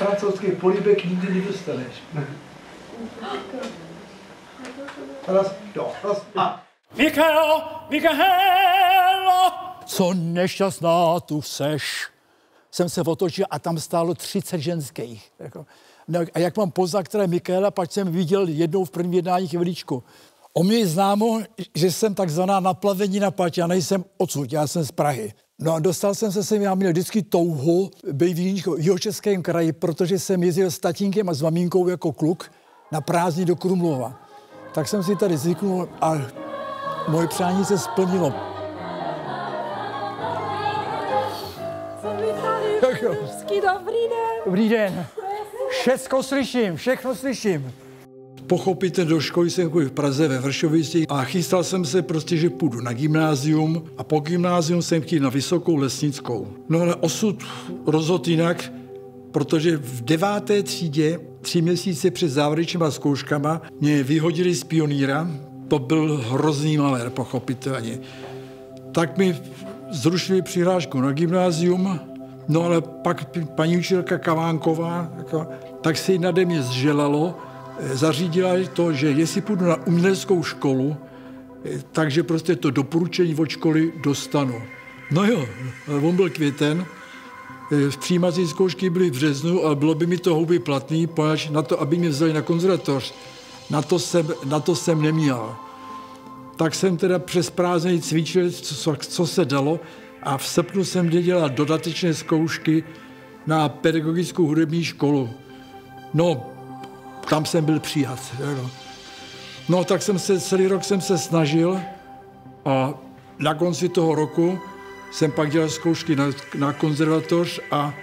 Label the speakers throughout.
Speaker 1: francouzský polibek nikdy nedostaneš. Raz, jo, raz, a.
Speaker 2: Mikaelo, Mikaelo, co nešťastná tu seš. Jsem se otočil a tam stálo 30 ženských. Jako. No, a jak mám poznat, které Michaela, pak jsem viděl jednou v prvním jednání chviličku. O mě je známo, že jsem takzvaná naplavení na pať, já nejsem odsud, já jsem z Prahy. No a dostal jsem se sem, já měl vždycky touhu být v Jihočeském kraji, protože jsem jezdil s tatínkem a s mamínkou jako kluk na prázdní do Krumlova. Tak jsem si tady zvyknul a moje přání se splnilo.
Speaker 3: Dobrý den.
Speaker 2: Dobrý den. Všecko slyším, všechno slyším.
Speaker 1: Pochopíte, do školy jsem v Praze ve Vršovici a chystal jsem se prostě, že půjdu na gymnázium a po gymnázium jsem chtěl na Vysokou lesnickou. No ale osud rozhodl jinak, protože v deváté třídě, tři měsíce před závěrečnými zkouškama, mě vyhodili z pioníra. To byl hrozný malér, pochopitelně. Tak mi zrušili přihlášku na gymnázium, no ale pak paní učitelka Kavánková, jako, tak se jí nade mě zželalo, zařídila to, že jestli půjdu na uměleckou školu, takže prostě to doporučení od školy dostanu. No jo, on byl květen, v přijímací zkoušky byly v březnu, ale bylo by mi to houby platný, poněvadž na to, aby mě vzali na konzervatoř, na to jsem, na to jsem neměl. Tak jsem teda přes prázdniny cvičil, co, co se dalo a v srpnu jsem dělal dodatečné zkoušky na pedagogickou hudební školu. No, tam jsem byl přijat. No. no tak jsem se, celý rok jsem se snažil a na konci toho roku jsem pak dělal zkoušky na, na konzervatoř a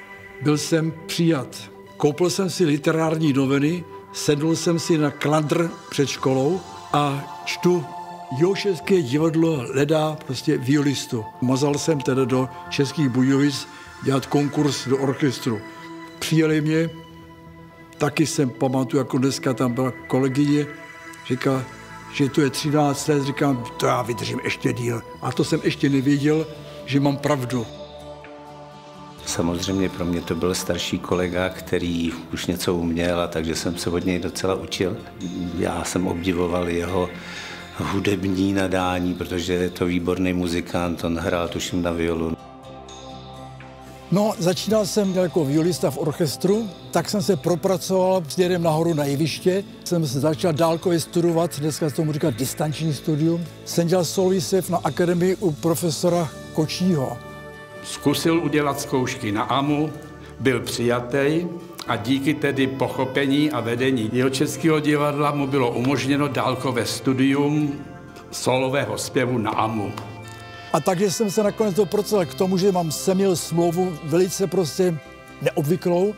Speaker 1: byl jsem přijat. Koupil jsem si literární noviny, sedl jsem si na kladr před školou a čtu Joševské divadlo hledá prostě violistu. Mazal jsem teda do Českých Budějovic dělat konkurs do orchestru. Přijeli mě, taky jsem pamatuju, jako dneska tam byla kolegyně, říká, že to je 13 let, říkám, to já vydržím ještě díl. A to jsem ještě nevěděl, že mám pravdu.
Speaker 4: Samozřejmě pro mě to byl starší kolega, který už něco uměl, a takže jsem se od něj docela učil. Já jsem obdivoval jeho hudební nadání, protože je to výborný muzikant, on hrál tuším na violu.
Speaker 2: No, začínal jsem jako violista v orchestru, tak jsem se propracoval směrem nahoru na jeviště. Jsem se začal dálkově studovat, dneska se tomu říká distanční studium. Jsem dělal solisev na akademii u profesora Kočího.
Speaker 5: Zkusil udělat zkoušky na AMU, byl přijatý a díky tedy pochopení a vedení jeho českého divadla mu bylo umožněno dálkové studium solového zpěvu na AMU.
Speaker 2: A takže jsem se nakonec dopracoval k tomu, že mám jsem měl smlouvu velice prostě neobvyklou.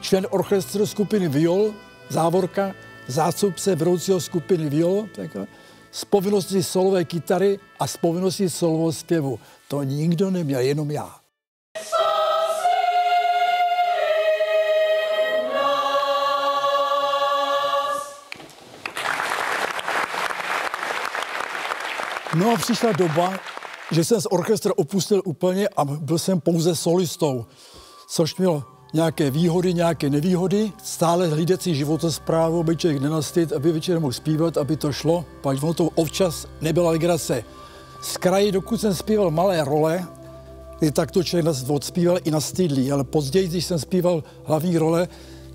Speaker 2: Člen orchestru skupiny Viol, závorka, zástupce vedoucího skupiny Viol, takhle, z povinností solové kytary a z povinností solového zpěvu. To nikdo neměl, jenom já. No a přišla doba, že jsem z orchestra opustil úplně a byl jsem pouze solistou, což mělo nějaké výhody, nějaké nevýhody. Stále hlídací životosprávu, aby člověk nenastit, aby večer mohl zpívat, aby to šlo. Pak ono to občas nebyla legrace. Z kraji, dokud jsem zpíval malé role, tak to člověk odspíval i na stýdlí, ale později, když jsem zpíval hlavní role,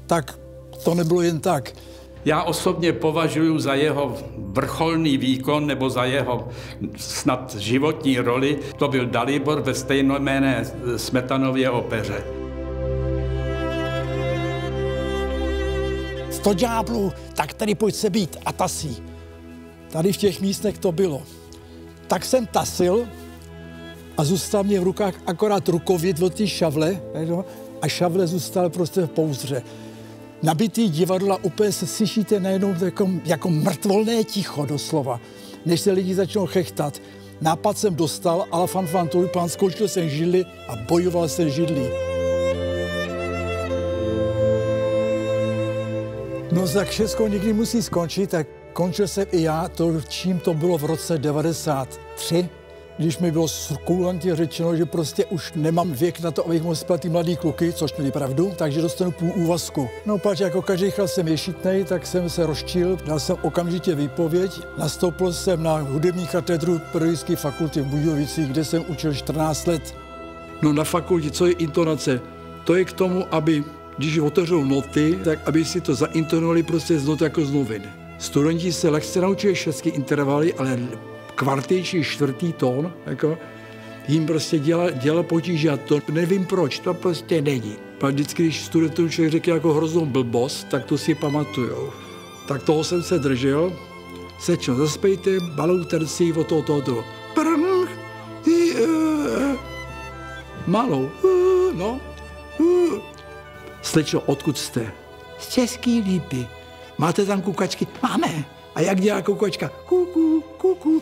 Speaker 2: tak to nebylo jen tak.
Speaker 5: Já osobně považuji za jeho vrcholný výkon nebo za jeho snad životní roli, to byl Dalibor ve stejnojmené Smetanově opeře.
Speaker 2: Sto ďáblů, tak tady pojď se být a tasí. Tady v těch místech to bylo. Tak jsem tasil a zůstal mě v rukách akorát rukovět od té šavle a šavle zůstal prostě v pouzdře nabitý divadla úplně se slyšíte najednou jako, jako mrtvolné ticho doslova, než se lidi začnou chechtat. Nápad jsem dostal, ale fan fan tulipán, skočil jsem židli a bojoval jsem židlí. No tak všechno někdy musí skončit, tak končil jsem i já to, čím to bylo v roce 93, když mi bylo kulantně řečeno, že prostě už nemám věk na to, abych mohl ty mladý kluky, což měli pravdu, takže dostanu půl úvazku. No pač jako každý chal jsem ješitnej, tak jsem se rozčil, dal jsem okamžitě výpověď, nastoupil jsem na hudební katedru Pedagogické fakulty v Budějovicích, kde jsem učil 14 let. No na fakultě, co je intonace? To je k tomu, aby když otevřou noty, tak aby si to zaintonovali prostě z not jako z novin. Studenti se lehce naučí všechny intervaly, ale kvartý či čtvrtý tón, jako, jim prostě dělá, dělá potíže a to nevím proč, to prostě není. Pak vždycky, když studentům člověk řekl jako hroznou blbost, tak to si pamatujou. Tak toho jsem se držel. Sečno, zaspejte balou tercí od toho, toho, toho. Prm, ty, uh, malou, uh, no, uh. Slečno, odkud jste? Z Český lípy. Máte tam kukačky? Máme. A jak dělá kukačka? Kuku, kuku,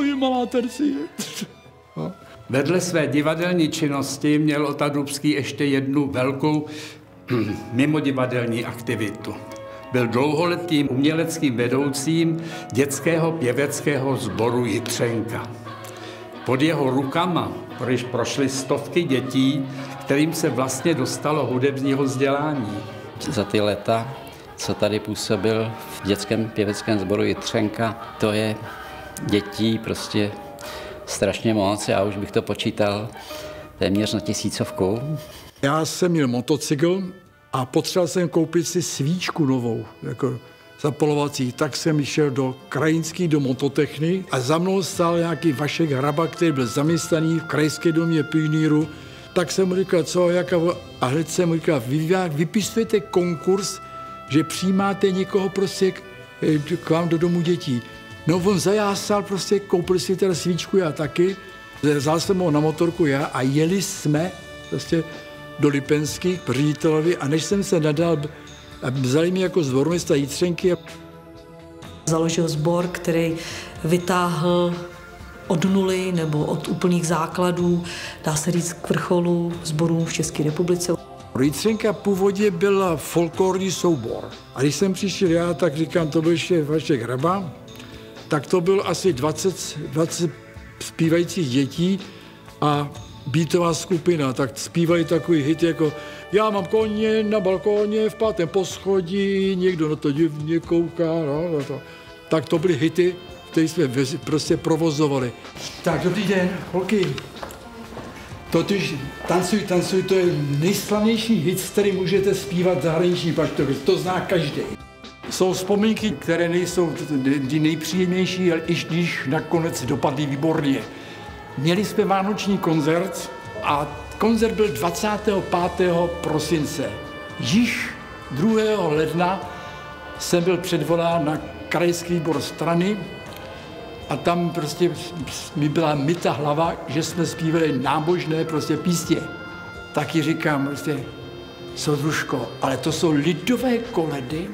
Speaker 2: to je malá Tercie.
Speaker 5: no. Vedle své divadelní činnosti měl Otadubský ještě jednu velkou mimodivadelní aktivitu. Byl dlouholetým uměleckým vedoucím dětského pěveckého sboru Jitřenka. Pod jeho rukama prošly stovky dětí, kterým se vlastně dostalo hudebního vzdělání.
Speaker 6: Za ty leta, co tady působil v dětském pěveckém sboru Jitřenka, to je dětí prostě strašně moc. Já už bych to počítal téměř na tisícovku.
Speaker 2: Já jsem měl motocykl a potřeboval jsem koupit si svíčku novou, jako zapalovací, tak jsem šel do krajinský do mototechny a za mnou stál nějaký Vašek Hraba, který byl zaměstnaný v krajské domě pionýru. Tak jsem mu říkal, co, jaká, a hned jsem mu říkal, vy, vypisujete konkurs, že přijímáte někoho prostě k, k vám do domu dětí. No on zajásal, prostě koupil si teda svíčku, já taky. Vzal jsem ho na motorku já a jeli jsme prostě do Lipensky k ředitelovi a než jsem se nadal, vzali mi jako zbormista Jitřenky.
Speaker 7: Založil sbor, který vytáhl od nuly nebo od úplných základů, dá se říct k vrcholu sborů v České republice.
Speaker 2: Jitřenka původně byla folklorní soubor. A když jsem přišel já, tak říkám, to byl ještě Vašek Hraba, tak to byl asi 20, 20 zpívajících dětí a beatová skupina, tak zpívají takový hit jako Já mám koně na balkóně v pátém poschodí, někdo na to divně kouká, no, no to. Tak to byly hity, které jsme prostě provozovali. Tak, dobrý den, holky. Totiž Tancuj, tancuj, to je nejslavnější hit, který můžete zpívat zahraniční paštovi. To zná každý. Jsou vzpomínky, které nejsou nejpříjemnější, ale i když nakonec dopadly výborně. Měli jsme vánoční koncert a koncert byl 25. prosince. Již 2. ledna jsem byl předvolán na krajský výbor strany a tam prostě mi byla myta hlava, že jsme zpívali nábožné prostě písně. Taky říkám prostě, Soudružko, ale to jsou lidové koledy,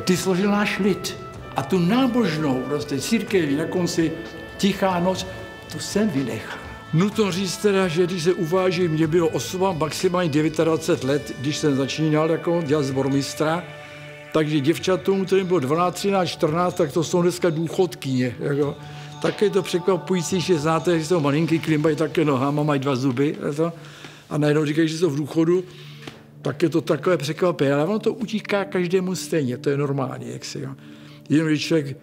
Speaker 2: ty složil náš lid. A tu nábožnou, prostě církevní, na konci tichá noc, tu jsem vynechal. Nutno říct teda, že když se uváží, mě bylo 8, maximálně 29 let, když jsem začínal jako dělat zbormistra, takže děvčatům, kterým bylo 12, 13, 14, tak to jsou dneska důchodkyně. Jako. Tak je to překvapující, že znáte, že jsou malinký, klimbají také nohama, mají dva zuby. A, a najednou říkají, že jsou v důchodu tak je to takové překvapivé. Ale ono to utíká každému stejně, to je normální. Jak si, jo. Jenom když člověk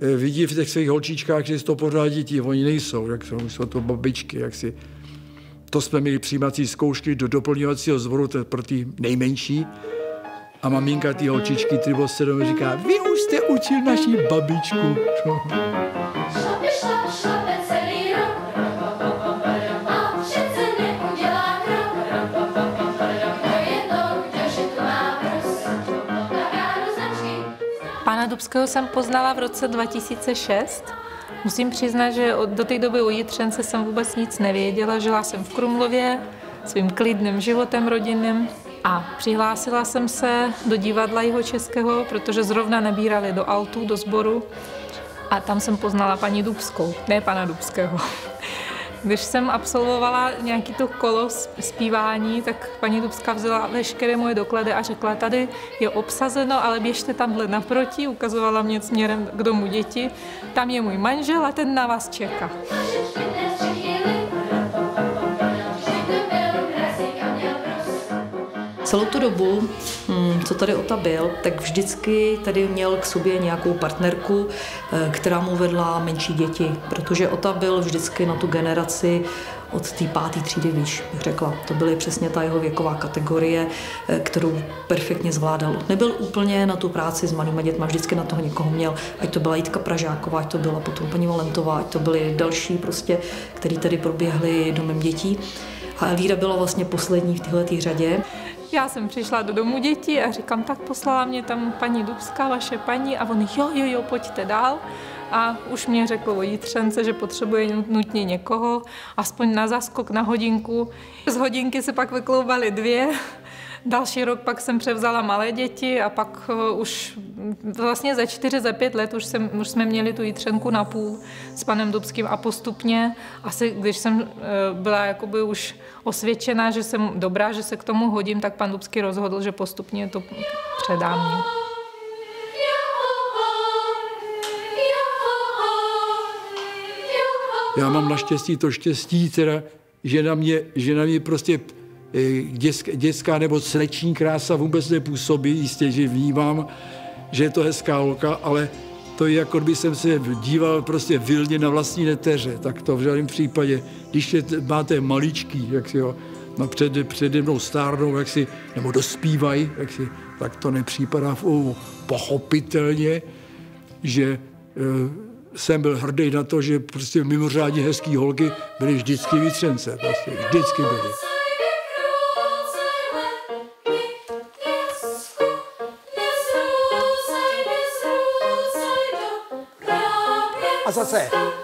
Speaker 2: eh, vidí v těch svých holčičkách, že si to pořád děti, oni nejsou, jak jsou, jsou to babičky, jak si. To jsme měli přijímací zkoušky do doplňovacího zboru, to je pro ty nejmenší. A maminka ty holčičky, byl sedm, říká, vy už jste učil naší babičku. Šlape, šlape, šlape
Speaker 3: Dubského jsem poznala v roce 2006. Musím přiznat, že do té doby o Jitřence jsem vůbec nic nevěděla. Žila jsem v Krumlově svým klidným životem rodinným a přihlásila jsem se do divadla jeho českého, protože zrovna nabírali do altu, do sboru a tam jsem poznala paní Dubskou, ne pana Dubského. Když jsem absolvovala nějaký to kolo zpívání, tak paní Dubská vzala veškeré moje doklady a řekla, tady je obsazeno, ale běžte tamhle naproti, ukazovala mě směrem k domu děti, tam je můj manžel a ten na vás čeká.
Speaker 7: Celou tu dobu, hm, co tady Ota byl, tak vždycky tady měl k sobě nějakou partnerku, eh, která mu vedla menší děti, protože Ota byl vždycky na tu generaci od té páté třídy výš, bych řekla. To byly přesně ta jeho věková kategorie, eh, kterou perfektně zvládal. Nebyl úplně na tu práci s malými dětmi, vždycky na toho někoho měl, ať to byla Jitka Pražáková, ať to byla potom paní Valentová, ať to byly další prostě, který tady proběhly domem dětí. A Elvíra byla vlastně poslední v této řadě.
Speaker 3: Já jsem přišla do domu dětí a říkám, tak poslala mě tam paní Dubská, vaše paní, a oni, jo, jo, jo, pojďte dál. A už mě řekl o jítřence, že potřebuje nutně někoho, aspoň na zaskok na hodinku. Z hodinky se pak vykloubaly dvě, Další rok pak jsem převzala malé děti a pak uh, už vlastně za čtyři, za pět let už, jsem, už jsme měli tu jítřenku na půl s panem Dubským a postupně, asi když jsem uh, byla jakoby už osvědčená, že jsem dobrá, že se k tomu hodím, tak pan Dubský rozhodl, že postupně to předá mě.
Speaker 2: Já mám naštěstí to štěstí, teda, že na mě, že na mě prostě Eh, dětská, dětská nebo sleční krása vůbec nepůsobí, jistě, že vnímám, že je to hezká holka, ale to je jako by jsem se díval prostě vilně na vlastní neteře, tak to v žádném případě, když je, máte maličký, jak si jo, no před, přede mnou stárnou, jak si, nebo dospívají, jak si, tak to nepřípadá v uh, pochopitelně, že e, jsem byl hrdý na to, že prostě mimořádně hezký holky byly vždycky výtřence, prostě vždycky byly.
Speaker 8: as I say.